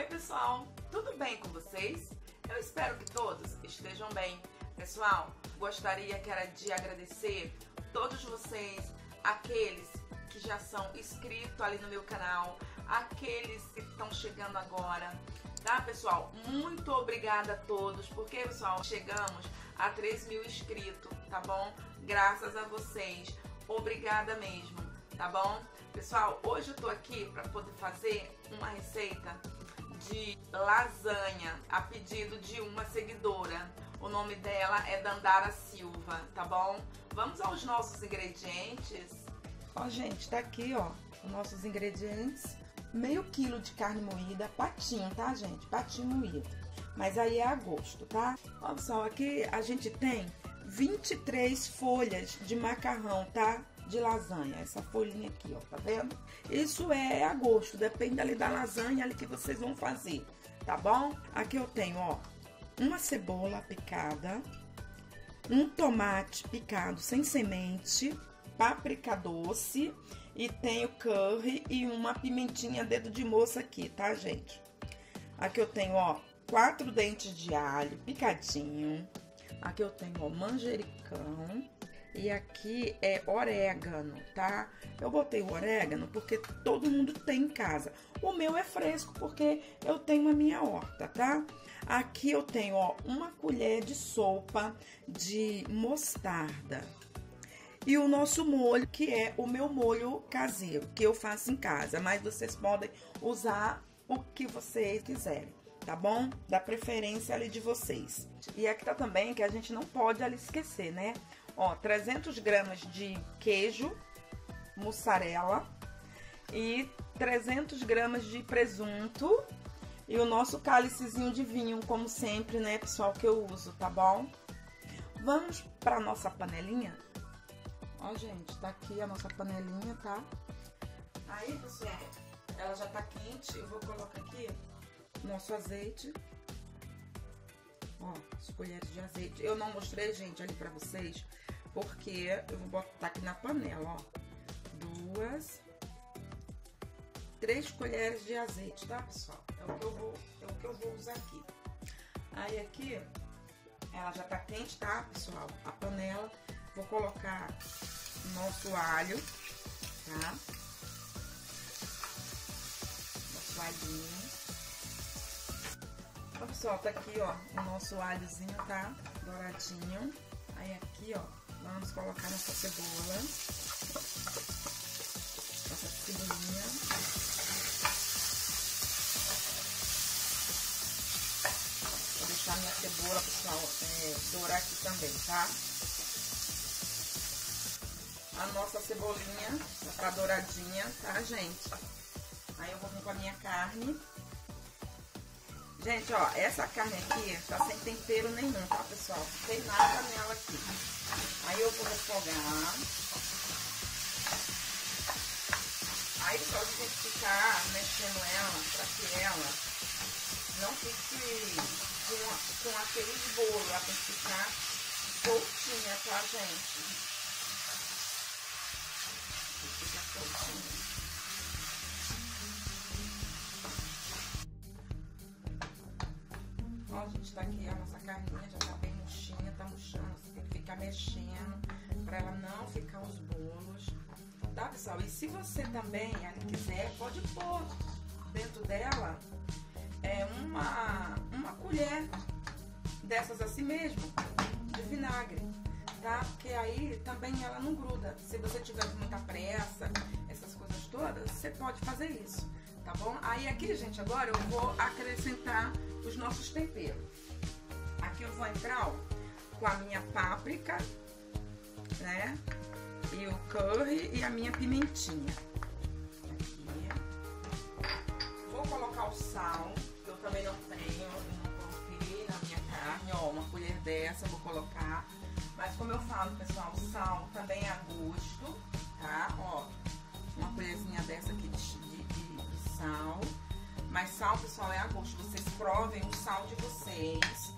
Oi pessoal, tudo bem com vocês? Eu espero que todos estejam bem. Pessoal, gostaria que de agradecer todos vocês, aqueles que já são inscritos ali no meu canal, aqueles que estão chegando agora, tá pessoal? Muito obrigada a todos, porque pessoal, chegamos a 3 mil inscritos, tá bom? Graças a vocês, obrigada mesmo, tá bom? Pessoal, hoje eu tô aqui para poder fazer uma receita de lasanha a pedido de uma seguidora. O nome dela é Dandara Silva, tá bom? Vamos aos nossos ingredientes. Ó, gente, tá aqui, ó, os nossos ingredientes. Meio quilo de carne moída, patinho, tá, gente? Patinho moído. Mas aí é a gosto, tá? Ó, pessoal, aqui a gente tem 23 folhas de macarrão, tá? De lasanha, essa folhinha aqui, ó, tá vendo? Isso é a gosto, depende ali da lasanha ali que vocês vão fazer, tá bom? Aqui eu tenho, ó, uma cebola picada, um tomate picado sem semente, páprica doce e tenho curry e uma pimentinha dedo de moça aqui, tá, gente? Aqui eu tenho, ó, quatro dentes de alho picadinho. Aqui eu tenho, ó, manjericão e aqui é orégano, tá? Eu botei o orégano porque todo mundo tem em casa. O meu é fresco porque eu tenho a minha horta, tá? Aqui eu tenho, ó, uma colher de sopa de mostarda. E o nosso molho, que é o meu molho caseiro, que eu faço em casa. Mas vocês podem usar o que vocês quiserem tá bom? Da preferência ali de vocês. E aqui tá também que a gente não pode ali esquecer, né? Ó, 300 gramas de queijo, mussarela e 300 gramas de presunto e o nosso cálicezinho de vinho, como sempre, né, pessoal, que eu uso, tá bom? Vamos para nossa panelinha. Ó, gente, tá aqui a nossa panelinha, tá? Aí, pessoal, ela já tá quente, eu vou colocar aqui nosso azeite Ó, as colheres de azeite. Eu não mostrei, gente, ali pra vocês, porque eu vou botar aqui na panela, ó. Duas, três colheres de azeite, tá, pessoal? É o que eu vou, é o que eu vou usar aqui. Aí aqui, ela já tá quente, tá, pessoal? A panela. Vou colocar nosso alho, tá? Nosso alhinho. Ó, pessoal, tá aqui, ó, o nosso alhozinho, tá? Douradinho. Aí aqui, ó, vamos colocar nossa cebola. Nossa cebolinha. Vou deixar minha cebola, pessoal, é, dourar aqui também, tá? A nossa cebolinha já tá douradinha, tá, gente? Aí eu vou vir com a minha carne. Gente, ó, essa carne aqui tá sem tempero nenhum, tá, pessoal? Não tem nada nela aqui. Aí eu vou refogar. Aí, pessoal, a gente ficar mexendo ela pra que ela não fique com, com aquele bolo. Ela tem que ficar soltinha, tá, gente? Gente, tá aqui a nossa carninha, já tá bem murchinha, tá murchando. Você tem que ficar mexendo pra ela não ficar os bolos. Tá, pessoal? E se você também quiser, pode pôr dentro dela é, uma, uma colher dessas assim mesmo, de vinagre, tá? Porque aí também ela não gruda. Se você tiver muita pressa, essas coisas todas, você pode fazer isso tá bom? Aí aqui, gente, agora eu vou acrescentar os nossos temperos. Aqui eu vou entrar, ó, com a minha páprica, né? E o curry e a minha pimentinha. Aqui. Vou colocar o sal, que eu também não tenho, eu não coloquei na minha carne, ó, uma colher dessa eu vou colocar. Mas como eu falo, pessoal, o sal também é a gosto, tá? Ó, uma colherzinha dessa aqui de sal. Mas sal, pessoal, é a gosto. Vocês provem o sal de vocês,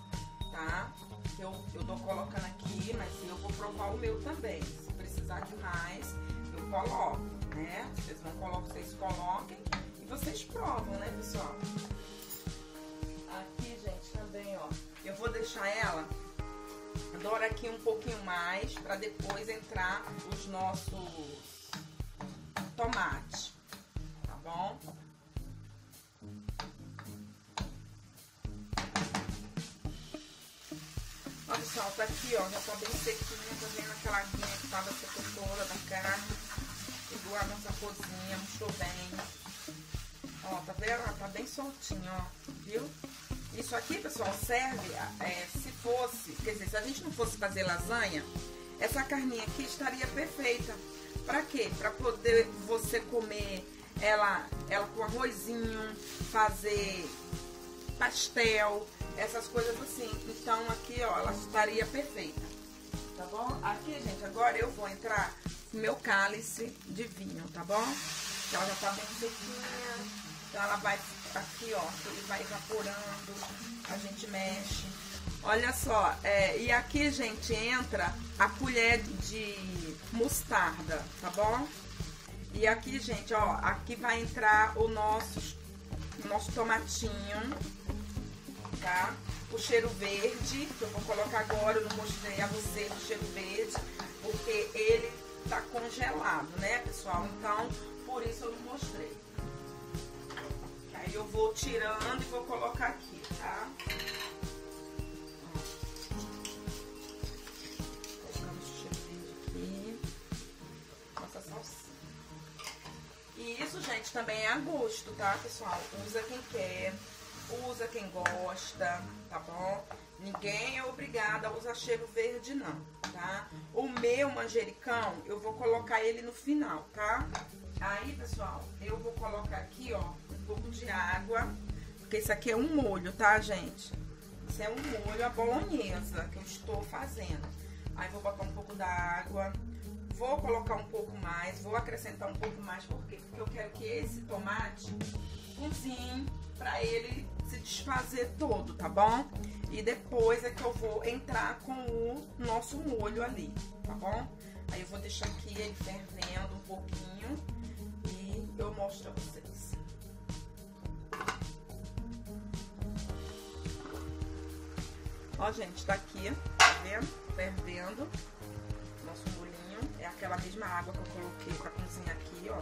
tá? Eu, eu tô colocando aqui, mas eu vou provar o meu também. Se precisar de mais, eu coloco, né? Vocês não colocam, vocês coloquem e vocês provam, né, pessoal? Aqui, gente, também, ó. Eu vou deixar ela dora aqui um pouquinho mais para depois entrar os nossos tomates, tá bom? Pessoal, tá aqui, ó, já tá bem sequinha, tá vendo aquela aguinha que tava secou toda da carne. Pegou a nossa cozinha, mexeu bem. Ó, tá vendo? Tá bem soltinho, ó, viu? Isso aqui, pessoal, serve é, se fosse, quer dizer, se a gente não fosse fazer lasanha, essa carninha aqui estaria perfeita. Pra quê? Pra poder você comer ela, ela com arrozinho, fazer pastel, essas coisas assim. Então aqui, ó, ela estaria perfeita. Tá bom? Aqui, gente, agora eu vou entrar no meu cálice de vinho, tá bom? Ela já tá bem sequinha. Então ela vai aqui, ó, ele vai evaporando. A gente mexe. Olha só, é, e aqui, gente, entra a colher de mostarda, tá bom? E aqui, gente, ó, aqui vai entrar o nosso, nosso tomatinho, tá? O cheiro verde, que eu vou colocar agora, eu não mostrei a vocês o cheiro verde, porque ele tá congelado, né, pessoal? Então, por isso eu não mostrei. Aí eu vou tirando e vou colocar aqui, tá? E isso, gente, também é a gosto, tá, pessoal? Usa quem quer usa quem gosta, tá bom? Ninguém é obrigado a usar cheiro verde, não, tá? O meu manjericão, eu vou colocar ele no final, tá? Aí, pessoal, eu vou colocar aqui, ó, um pouco de água, porque isso aqui é um molho, tá, gente? Isso é um molho à bolonhesa que eu estou fazendo. Aí, vou botar um pouco da água, vou colocar um pouco mais, vou acrescentar um pouco mais, porque, porque eu quero que esse tomate cozinhe para ele se desfazer todo, tá bom? E depois é que eu vou entrar com o nosso molho ali, tá bom? Aí eu vou deixar aqui ele fervendo um pouquinho e eu mostro pra vocês. Ó, gente, tá aqui, tá vendo? Fervendo. Nosso molhinho. É aquela mesma água que eu coloquei pra cozinhar aqui, ó.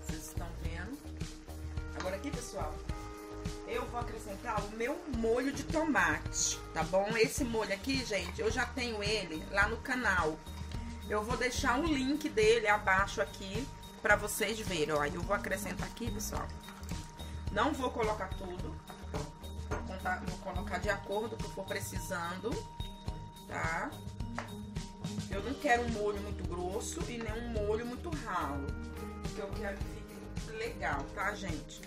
Vocês estão vendo? Agora aqui, pessoal, eu vou acrescentar o meu molho de tomate, tá bom? Esse molho aqui, gente, eu já tenho ele lá no canal. Eu vou deixar o link dele abaixo aqui pra vocês verem, ó. Eu vou acrescentar aqui, pessoal. Não vou colocar tudo. Vou colocar de acordo com o que for precisando, tá? Eu não quero um molho muito grosso e nem um molho muito ralo. Porque eu quero que legal, tá, gente?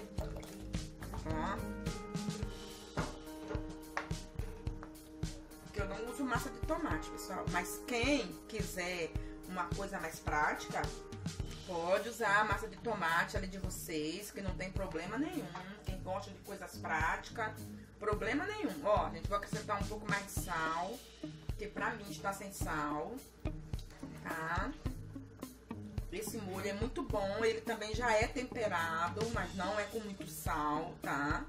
Ó. Porque eu não uso massa de tomate, pessoal. Mas quem quiser uma coisa mais prática, pode usar a massa de tomate ali de vocês, que não tem problema nenhum. Quem gosta de coisas práticas, problema nenhum. Ó, a gente vai acrescentar um pouco mais de sal, que pra mim está sem sal, tá? Esse molho é muito bom, ele também já é temperado, mas não é com muito sal, tá?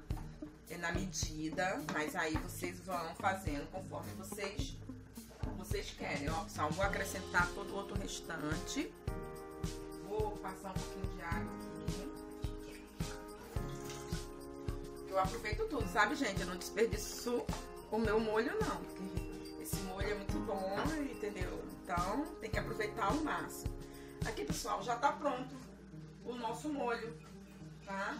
É na medida, mas aí vocês vão fazendo conforme vocês vocês querem, ó, pessoal. Vou acrescentar todo o outro restante. Vou passar um pouquinho de água aqui. Eu aproveito tudo, sabe, gente? Eu não desperdiço o meu molho, não. Esse molho é muito bom, entendeu? Então, tem que aproveitar ao máximo. Aqui, pessoal, já tá pronto o nosso molho, tá?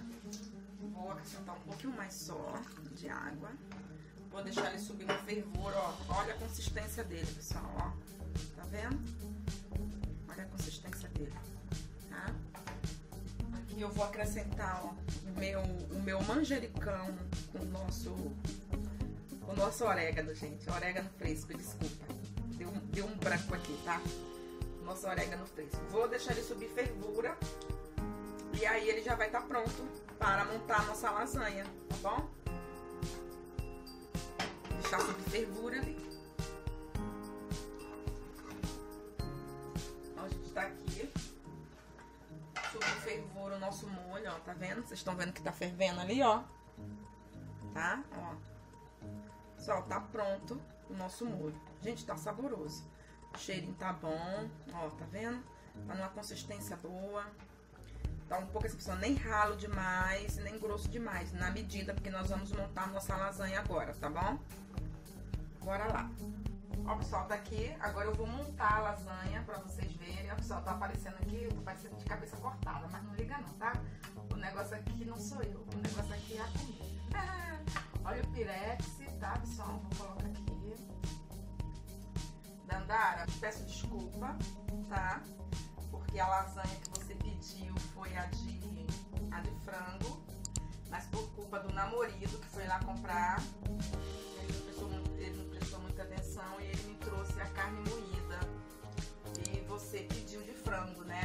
Vou acrescentar um pouquinho mais só de água. Vou deixar ele subir no fervor, ó. Olha a consistência dele, pessoal, ó. Tá vendo? Olha a consistência dele, tá? Aqui eu vou acrescentar, ó, o meu, o meu manjericão com o nosso, o nosso orégano, gente. Orégano fresco, desculpa. Deu, deu um branco aqui, tá? Nosso orégano fresco. Vou deixar ele subir fervura e aí ele já vai estar tá pronto para montar a nossa lasanha, tá bom? Deixar subir fervura ali. Ó, a gente tá aqui. Subiu fervura o nosso molho, ó, tá vendo? Vocês estão vendo que tá fervendo ali, ó. Tá? Ó. Pessoal, tá pronto o nosso molho. Gente, tá saboroso. O cheirinho tá bom. Ó, tá vendo? Tá numa consistência boa. Tá um pouco assim, nem ralo demais, nem grosso demais. Na medida, porque nós vamos montar nossa lasanha agora, tá bom? Bora lá. Ó, pessoal, tá aqui. Agora eu vou montar a lasanha pra vocês verem. Ó, pessoal, tá aparecendo aqui, tá parecendo de cabeça cortada, mas não liga não, tá? O negócio aqui não sou eu, o negócio aqui é a comida. Olha o pirex, tá, pessoal? Vou colocar aqui. Dandara, peço desculpa, tá? Porque a lasanha que você pediu foi a de, a de frango, mas por culpa do namorado que foi lá comprar, ele não prestou, ele não prestou muita atenção e ele me trouxe a carne moída. E você pediu de frango, né?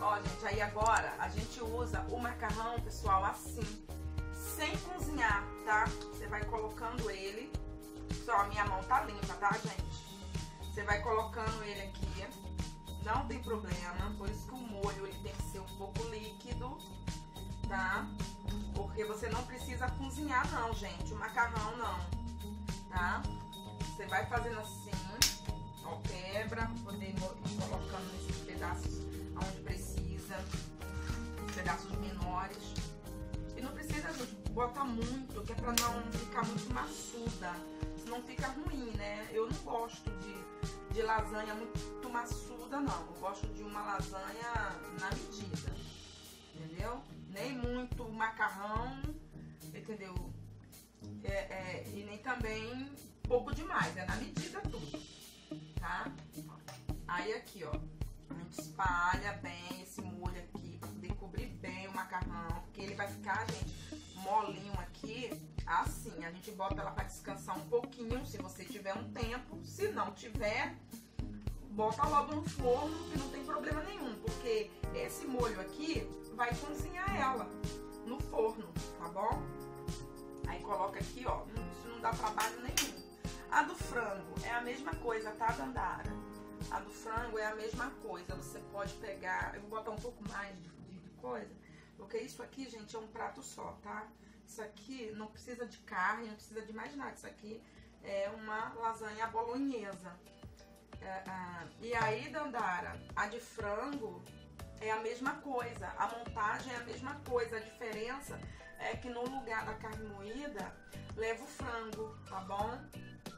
Ó, gente, aí agora a gente usa o macarrão, pessoal, assim, sem cozinhar, tá? Você vai colocando ele. Só, minha mão tá limpa, tá, gente? Vai colocando ele aqui, não tem problema, por isso que o molho ele tem que ser um pouco líquido, tá? Porque você não precisa cozinhar não, gente, o macarrão não, tá? Você vai fazendo assim, ó, quebra, poder ir colocando nesses pedaços onde precisa, pedaços menores. E não precisa botar muito, que é pra não ficar muito maçuda não fica ruim, né? Eu não gosto de, de lasanha muito maçuda, não. Eu gosto de uma lasanha na medida, entendeu? Nem muito macarrão, entendeu? É, é, e nem também pouco demais, é na medida tudo, tá? Aí aqui, ó, a gente espalha bem esse molho aqui pra poder cobrir bem o macarrão, porque ele vai ficar, gente, molinho aqui assim. A gente bota ela para descansar um pouquinho, se você tiver um tempo. Se não tiver, bota logo no forno, que não tem problema nenhum, porque esse molho aqui vai cozinhar ela no forno, tá bom? Aí coloca aqui, ó, isso não dá trabalho nenhum. A do frango é a mesma coisa, tá, Dandara? A do frango é a mesma coisa. Você pode pegar, eu vou botar um pouco mais de, de, coisa, porque isso aqui, gente, é um prato só, tá? Isso aqui não precisa de carne, não precisa de mais nada. Isso aqui é uma lasanha bolonhesa. É, é, e aí, Dandara, a de frango é a mesma coisa. A montagem é a mesma coisa. A diferença é que no lugar da carne moída, leva o frango, tá bom?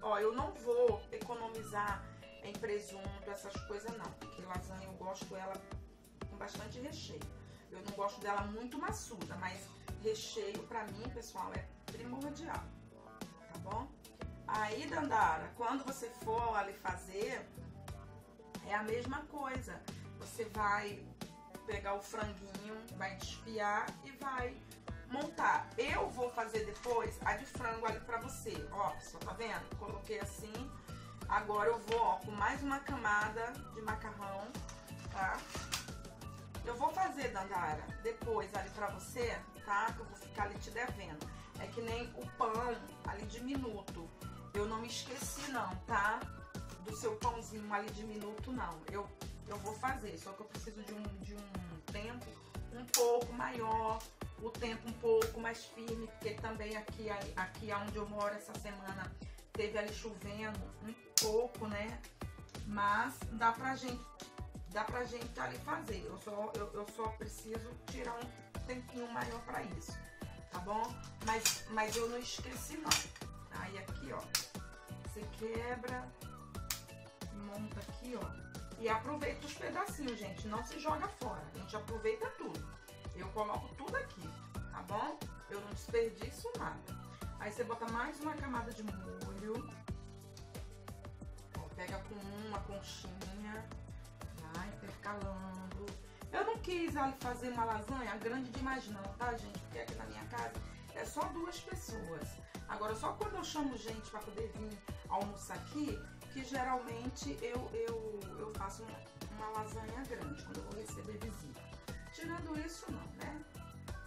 Ó, eu não vou economizar em presunto, essas coisas não. Porque lasanha eu gosto ela com bastante recheio. Eu não gosto dela muito maçuda, mas recheio pra mim, pessoal, é primordial, tá bom? Aí, Dandara, quando você for ali fazer, é a mesma coisa. Você vai pegar o franguinho, vai desfiar e vai montar. Eu vou fazer depois a de frango ali pra você. Ó, pessoal, tá vendo? Coloquei assim. Agora eu vou, ó, com mais uma camada de macarrão, tá? Eu vou fazer, Dandara, depois ali pra você, tá? Que eu vou ficar ali te devendo. É que nem o pão ali de minuto. Eu não me esqueci não, tá? Do seu pãozinho ali de minuto, não. Eu, eu vou fazer, só que eu preciso de um, de um tempo um pouco maior, o tempo um pouco mais firme, porque também aqui, aqui onde eu moro essa semana teve ali chovendo um pouco, né? Mas dá pra gente, dá pra gente ali fazer. Eu só, eu, eu só preciso tirar um tempinho maior pra isso, tá bom? Mas, mas eu não esqueci não. Aí aqui, ó, você quebra, monta aqui, ó. E aproveita os pedacinhos, gente, não se joga fora. A gente aproveita tudo. Eu coloco tudo aqui, tá bom? Eu não desperdiço nada. Aí você bota mais uma camada de molho. Ó, pega com uma conchinha, vai intercalando eu não quis fazer uma lasanha grande demais não, tá, gente? Porque aqui na minha casa é só duas pessoas. Agora, só quando eu chamo gente para poder vir almoçar aqui, que geralmente eu, eu, eu faço uma, uma lasanha grande, quando eu vou receber visita. Tirando isso, não, né?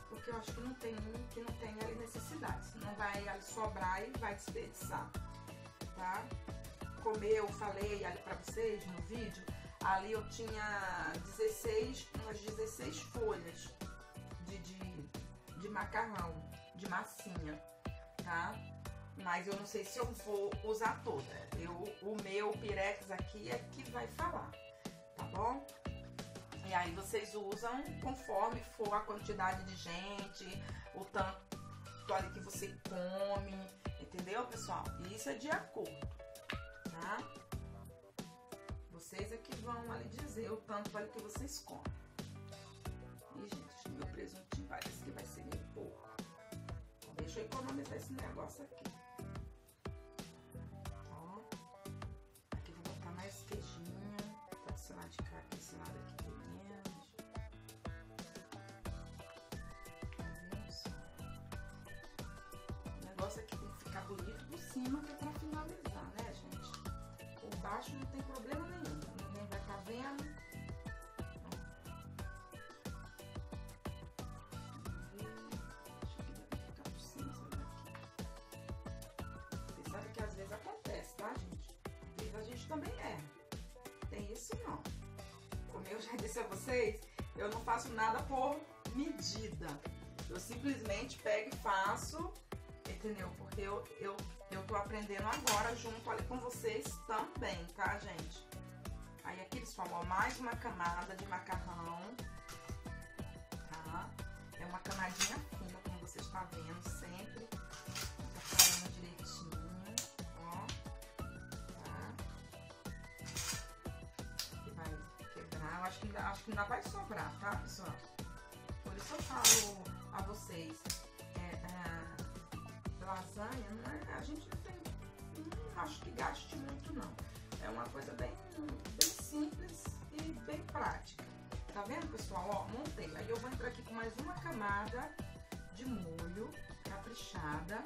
Porque eu acho que não tem, que não tem ali necessidade. Senão vai ali sobrar e vai desperdiçar, tá? Comer, eu falei ali pra vocês no vídeo, Ali eu tinha 16, umas 16 folhas de, de, de macarrão, de massinha, tá? Mas eu não sei se eu vou usar toda. Eu, o meu Pirex aqui é que vai falar, tá bom? E aí vocês usam conforme for a quantidade de gente, o tanto ali que você come, entendeu, pessoal? Isso é de acordo, tá? Vocês é que vão ali dizer o tanto ali que vocês comem. E, gente, meu presuntinho parece que vai ser meio pouco. Deixa eu economizar esse negócio aqui. cima que é pra finalizar, né, gente? Por baixo não tem problema nenhum. Tá vendo. Você sabe que às vezes acontece, tá, gente? Vezes a gente também é. Tem isso não. Como eu já disse a vocês, eu não faço nada por medida. Eu simplesmente pego e faço, entendeu? Porque eu, eu eu tô aprendendo agora junto ali com vocês também, tá, gente? Pessoal, mais uma camada de macarrão, tá? É uma camadinha fina, como você está vendo sempre. Tá direitinho, ó. Tá? Que vai quebrar. Eu acho que, acho que ainda vai sobrar, tá, pessoal? Por isso eu falo a vocês lasanha, não é, a gente não tem, não acho que gaste muito não. É uma coisa bem, bem prática. Tá vendo, pessoal? Ó, montei. Aí eu vou entrar aqui com mais uma camada de molho caprichada,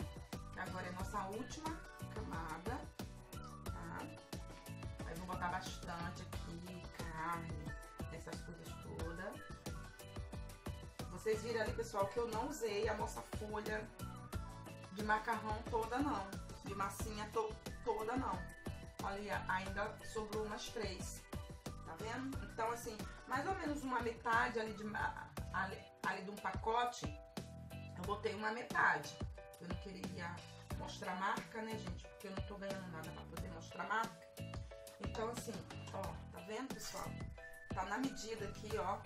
que agora é nossa última camada, tá? Aí vou botar bastante aqui, carne, essas coisas todas. Vocês viram ali, pessoal, que eu não usei a nossa folha de macarrão toda não, de massinha to toda não. Olha, ainda sobrou umas três, vendo? Então, assim, mais ou menos uma metade ali de, ali, ali de um pacote, eu botei uma metade. Eu não queria mostrar marca, né, gente? Porque eu não tô ganhando nada pra poder mostrar marca. Então, assim, ó, tá vendo, pessoal? Tá na medida aqui, ó.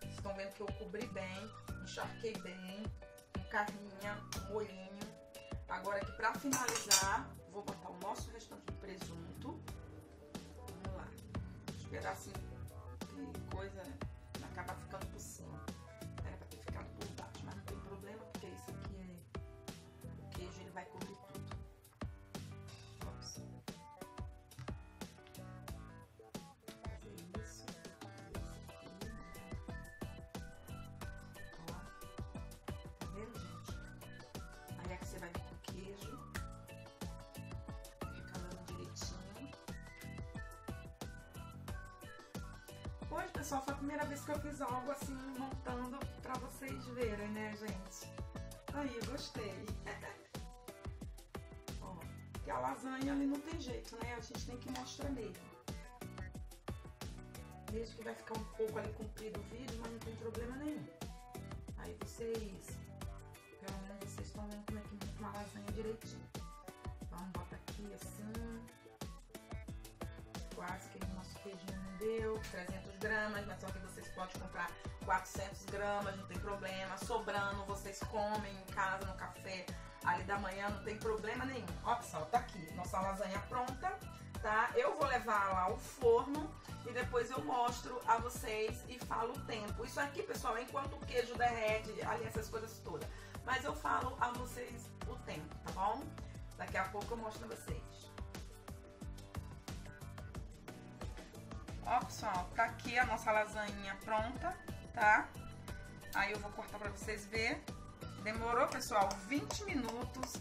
Vocês estão vendo que eu cobri bem, encharquei bem, carninha, com molhinho. Agora aqui pra finalizar, vou botar o nosso restante de presunto. Pedacinhos de coisa né? acaba ficando por cima. Era pra ter ficado por baixo, mas não tem problema, porque isso aqui é... O queijo ele vai cobrir Hoje, pessoal, foi a primeira vez que eu fiz algo assim, montando pra vocês verem, né, gente? Aí, gostei. Ó, que a lasanha ali não tem jeito, né? A gente tem que mostrar mesmo. Mesmo que vai ficar um pouco ali comprido o vídeo, mas não tem problema nenhum. Aí vocês, pelo menos vocês estão vendo como é que uma lasanha direitinho. Vamos botar aqui assim. Deu. 300 gramas, mas só que vocês podem comprar 400 gramas, não tem problema. Sobrando, vocês comem em casa, no café, ali da manhã, não tem problema nenhum. Ó, pessoal, tá aqui. Nossa lasanha pronta, tá? Eu vou levar lá ao forno e depois eu mostro a vocês e falo o tempo. Isso aqui, pessoal, é enquanto o queijo derrete, ali essas coisas todas. Mas eu falo a vocês o tempo, tá bom? Daqui a pouco eu mostro pra vocês. Ó, pessoal, tá aqui a nossa lasanha pronta, tá? Aí eu vou cortar pra vocês verem. Demorou, pessoal, 20 minutos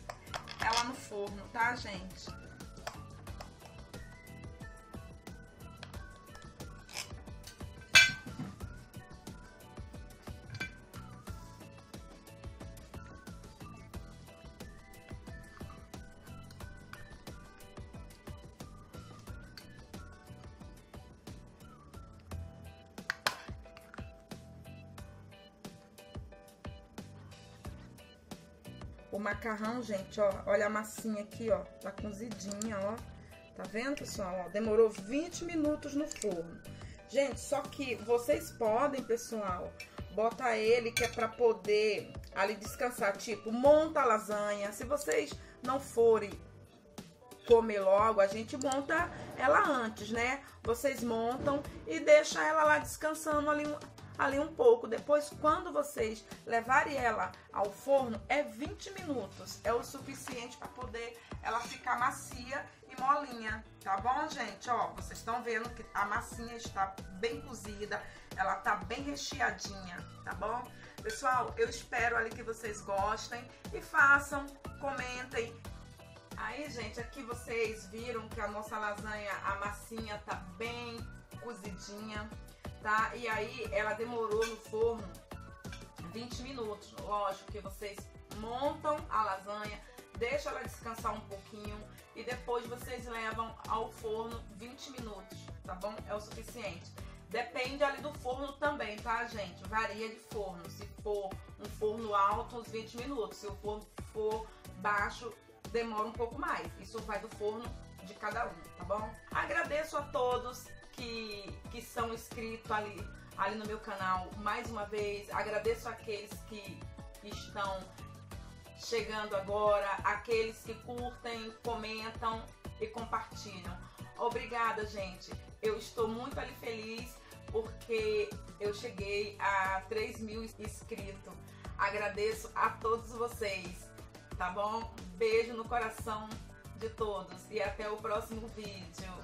ela no forno, tá, gente? O macarrão, gente, ó. Olha a massinha aqui, ó. Tá cozidinha, ó. Tá vendo, pessoal? Ó, demorou 20 minutos no forno. Gente, só que vocês podem, pessoal, botar ele que é pra poder ali descansar. Tipo, monta a lasanha. Se vocês não forem comer logo, a gente monta ela antes, né? Vocês montam e deixa ela lá descansando ali ali um pouco. Depois, quando vocês levarem ela ao forno, é 20 minutos. É o suficiente para poder ela ficar macia e molinha, tá bom, gente? Ó, vocês estão vendo que a massinha está bem cozida, ela tá bem recheadinha, tá bom? Pessoal, eu espero ali que vocês gostem e façam, comentem. Aí, gente, aqui vocês viram que a nossa lasanha, a massinha tá bem cozidinha tá? E aí ela demorou no forno 20 minutos. Lógico que vocês montam a lasanha, deixam ela descansar um pouquinho e depois vocês levam ao forno 20 minutos, tá bom? É o suficiente. Depende ali do forno também, tá, gente? Varia de forno. Se for um forno alto, uns 20 minutos. Se o forno for baixo, demora um pouco mais. Isso vai do forno de cada um, tá bom? Agradeço a todos que, que são inscritos ali, ali no meu canal. Mais uma vez, agradeço aqueles que estão chegando agora, aqueles que curtem, comentam e compartilham. Obrigada, gente. Eu estou muito ali feliz porque eu cheguei a 3 mil inscritos. Agradeço a todos vocês, tá bom? Beijo no coração de todos e até o próximo vídeo.